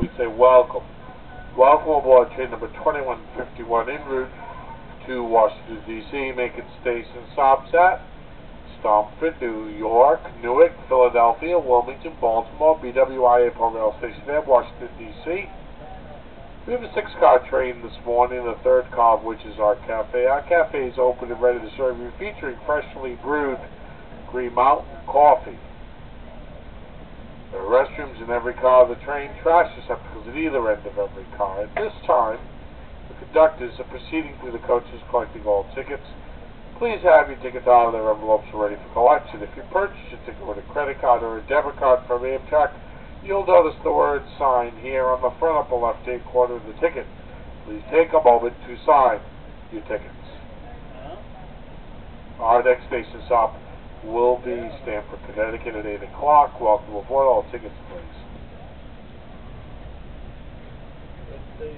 we say welcome. Welcome aboard train number 2151 en route to Washington, D.C. Making station stops at Stamford, New York, Newark, Philadelphia, Wilmington, Baltimore, BWI Airport Rail Station there, Washington, D.C. We have a six-car train this morning, the third car of which is our cafe. Our cafe is open and ready to serve you, featuring freshly brewed Green Mountain coffee. There are restrooms in every car of the train, trash receptacles at either end of every car. At this time, the conductors are proceeding through the coaches collecting all tickets. Please have your tickets out of their envelopes ready for collection. If you purchase your ticket with a credit card or a debit card from Amtrak, you'll notice the word sign here on the front upper left-hand corner of the ticket. Please take a moment to sign your tickets. Our next station stop will be Stamford, Connecticut at 8 o'clock. Welcome aboard. All tickets, please. What's the,